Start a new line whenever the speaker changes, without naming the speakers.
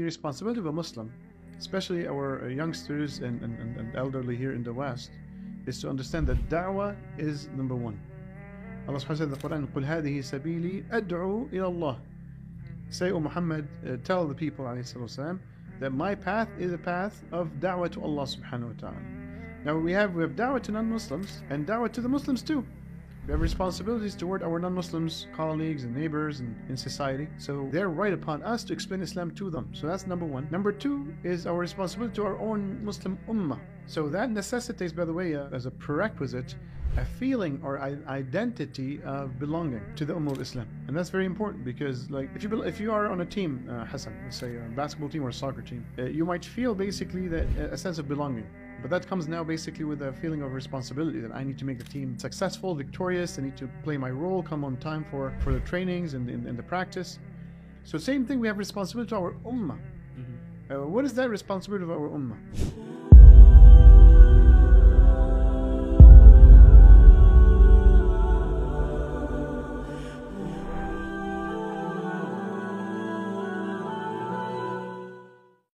The responsibility of a Muslim, especially our uh, youngsters and, and, and- and elderly here in the West, is to understand that da'wah is number one. Allah subhanahu wa ta'ala said in the Quran, قُلْ هَذِهِ سَبِيلِي أَدْعُو إِلَى اللَّهِ Say, O Muhammad, uh, tell the people والسلام, that my path is a path of da'wah to Allah subhanahu wa ta'ala. Now we have we have da'wah to non-Muslims and da'wah to the Muslims too. We have responsibilities toward our non-Muslims colleagues and neighbors and in society. So they're right upon us to explain Islam to them. So that's number one. Number two is our responsibility to our own Muslim ummah. So that necessitates, by the way, uh, as a prerequisite, a feeling or i- identity of belonging to the ummah of Islam. And that's very important because, like, if you if you are on a team, uh, Hassan, let's say a basketball team or a soccer team, uh, you might feel basically that a sense of belonging. But that comes now basically with a feeling of responsibility that I need to make the team successful, victorious. I need to play my role, come on time for, for the trainings and, and, and the practice. So same thing, we have responsibility to our ummah. Uh, what is that responsibility of our ummah?